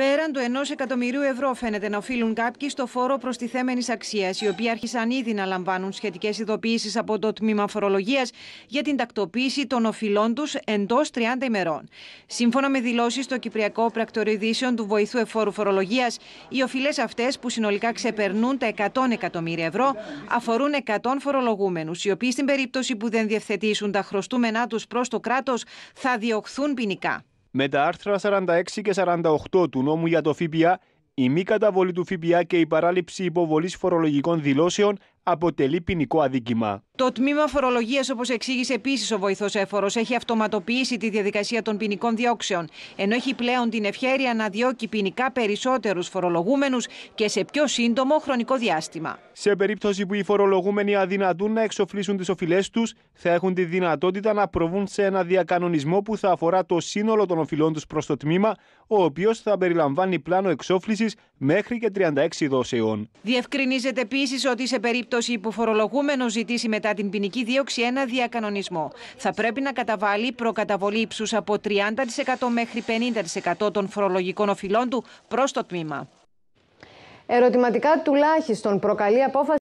Πέραν του ενός εκατομμυρίου ευρώ, φαίνεται να οφείλουν κάποιοι στο φόρο προστιθέμενης αξίας, οι οποίοι άρχισαν ήδη να λαμβάνουν σχετικές ειδοποιήσεις από το τμήμα φορολογίας για την τακτοποίηση των οφειλών τους εντός 30 ημερών. Σύμφωνα με δηλώσεις στο Κυπριακό Πρακτορείο Ειδήσεων του Βοηθού Εφόρου Φορολογίας, οι οφειλές αυτές, που συνολικά ξεπερνούν τα 100 εκατομμύρια ευρώ, αφορούν 100 φορολογούμενους, οι οποίοι στην περίπτωση που δεν διευθετήσουν τα χρωστούμενά τους προς το κράτος θα διωχθούν ποινικά. Με τα άρθρα 46 και 48 του νόμου για το ΦΠΑ, η μη καταβολή του ΦΠΑ και η παράληψη υποβολής φορολογικών δηλώσεων αποτελεί ποινικό αδίκημα. Το τμήμα φορολογίας, όπως εξήγησε επίσης ο βοηθός έφορος, έχει αυτοματοποιήσει τη διαδικασία των ποινικών διώξεων, ενώ έχει πλέον την ευχαίρεια να διώκει ποινικά περισσότερους φορολογούμενους και σε πιο σύντομο χρονικό διάστημα. Σε περίπτωση που οι φορολογούμενοι αδυνατούν να εξοφλήσουν τις οφειλές τους, θα έχουν τη δυνατότητα να προβούν σε ένα διακανονισμό που θα αφορά το σύνολο των οφειλών τους προς το τμήμα, ο οποίος θα περιλαμβάνει πλάνο εξόφλησης μέχρι και 36 δόσεων. Διευκρινίζεται επίσης ότι σε περίπτωση που φορολογούμενος ζητήσει μετά την ποινική δίωξη ένα διακανονισμό, θα πρέπει να καταβάλει προκαταβολή ύψου από 30% μέχρι 50% των φορολογικών οφειλών του προς το τμήμα. Ερωτηματικά τουλάχιστον προκαλεί απόφαση